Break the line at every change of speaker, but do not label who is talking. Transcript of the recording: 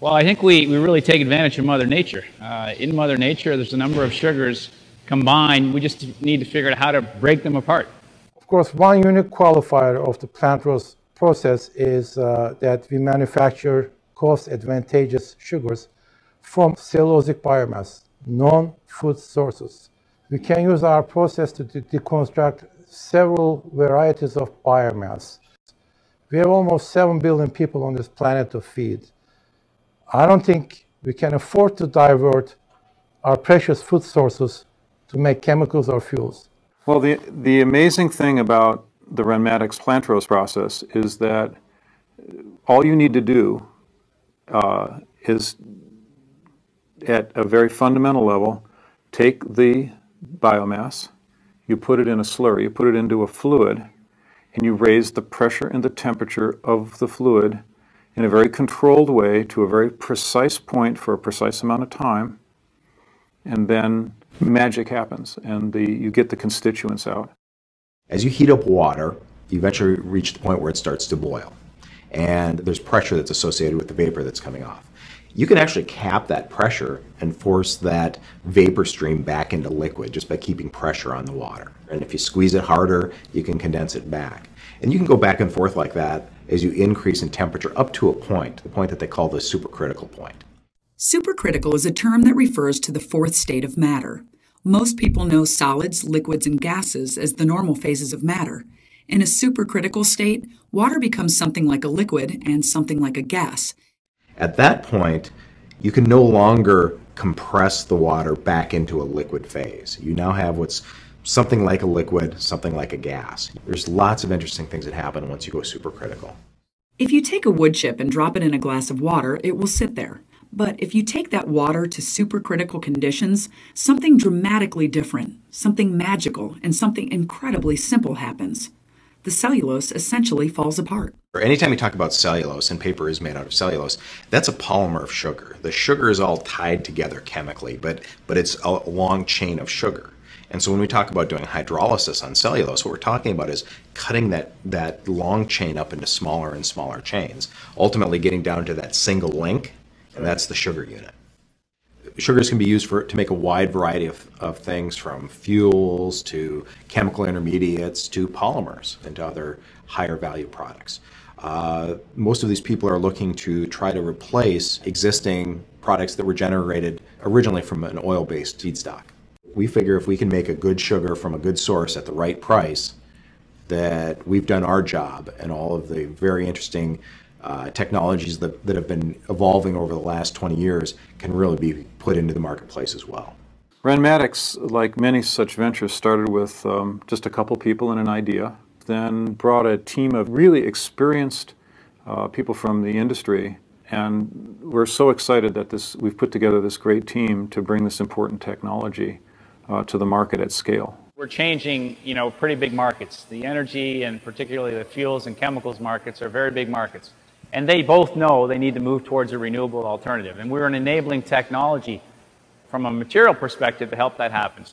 Well, I think we, we really take advantage of Mother Nature. Uh, in Mother Nature, there's a number of sugars combined. We just need to figure out how to break them apart.
Of course, one unique qualifier of the Plantrose process is uh, that we manufacture cost advantageous sugars from cellulosic biomass, non food sources. We can use our process to de- deconstruct several varieties of biomass. We have almost 7 billion people on this planet to feed. I don't think we can afford to divert our precious food sources to make chemicals or fuels.
Well, the, the amazing thing about the Renmatix plant process is that all you need to do uh, is, at a very fundamental level, take the biomass, you put it in a slurry, you put it into a fluid, and you raise the pressure and the temperature of the fluid in a very controlled way to a very precise point for a precise amount of time, and then magic happens and the, you get the constituents out.
As you heat up water, you eventually reach the point where it starts to boil. And there's pressure that's associated with the vapor that's coming off. You can actually cap that pressure and force that vapor stream back into liquid just by keeping pressure on the water. And if you squeeze it harder, you can condense it back. And you can go back and forth like that as you increase in temperature up to a point, the point that they call the supercritical point.
Supercritical is a term that refers to the fourth state of matter. Most people know solids, liquids, and gases as the normal phases of matter. In a supercritical state, water becomes something like a liquid and something like a gas.
At that point, you can no longer compress the water back into a liquid phase. You now have what's something like a liquid, something like a gas. There's lots of interesting things that happen once you go supercritical.
If you take a wood chip and drop it in a glass of water, it will sit there. But if you take that water to supercritical conditions, something dramatically different, something magical, and something incredibly simple happens. The cellulose essentially falls apart.
Anytime you talk about cellulose, and paper is made out of cellulose, that's a polymer of sugar. The sugar is all tied together chemically, but, but it's a long chain of sugar. And so when we talk about doing hydrolysis on cellulose, what we're talking about is cutting that, that long chain up into smaller and smaller chains, ultimately getting down to that single link and that's the sugar unit. Sugars can be used for to make a wide variety of, of things from fuels to chemical intermediates to polymers and to other higher value products. Uh, most of these people are looking to try to replace existing products that were generated originally from an oil based feedstock. We figure if we can make a good sugar from a good source at the right price, that we've done our job and all of the very interesting uh, technologies that, that have been evolving over the last 20 years can really be put into the marketplace as well.
Renmatix, like many such ventures, started with um, just a couple people and an idea, then brought a team of really experienced uh, people from the industry, and we're so excited that this we've put together this great team to bring this important technology uh, to the market at scale.
We're changing, you know, pretty big markets. The energy and particularly the fuels and chemicals markets are very big markets. And they both know they need to move towards a renewable alternative. And we're an enabling technology from a material perspective to help that happen.